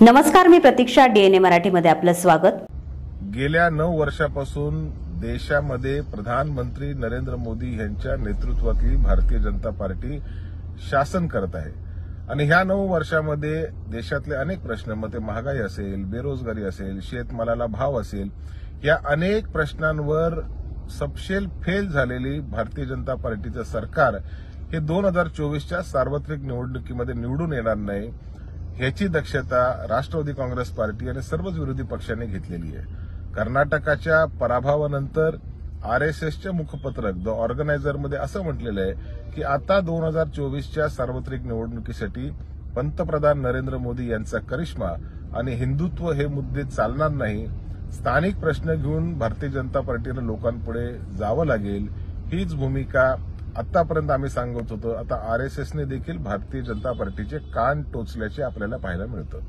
नमस्कार मी प्रतीक्षा डीएनए मराठीमध्ये आपलं स्वागत. गेल्या नऊ वर्षापासून देशामध्ये प्रधानमंत्री नरेंद्र मोदी यांच्या नेतृत्वातली भारतीय जनता पार्टी शासन करत आहे. आणि ह्या नऊ वर्षामध्ये देशातले अनेक प्रश्न मग ते महागाई असेल बेरोजगारी असेल शेतमालाला भाव असेल या अनेक प्रश्नांवर सपशेल फेल झालेली भारतीय जनता पार्टीचं सरकार हे दोन हजार चोवीसच्या सार्वत्रिक निवडणुकीमध्ये निवडून येणार नाही. ह्याची दक्षता राष्ट्रवादी काँग्रेस पार्टी आणि सर्वच विरोधी पक्षांनी घेतलेली आहे. कर्नाटकाच्या पराभवानंतर आरएसएसच्या मुखपत्रक द ऑर्गनायझरमध्ये असं म्हटलेलं आहे की आता दोन हजार चोवीसच्या सार्वत्रिक निवडणुकीसाठी पंतप्रधान नरेंद्र मोदी यांचा करिश्मा आणि हिंदुत्व हे मुद्दे चालणार नाही स्थानिक प्रश्न घेऊन भारतीय जनता पार्टीनं लोकांपुढे जावं लागेल हीच भूमिका आतापर्यंत आम्ही सांगत होतो आता आर एस एसने देखील भारतीय जनता पार्टीचे कान टोचल्याचे आपल्याला पाहायला मिळतं.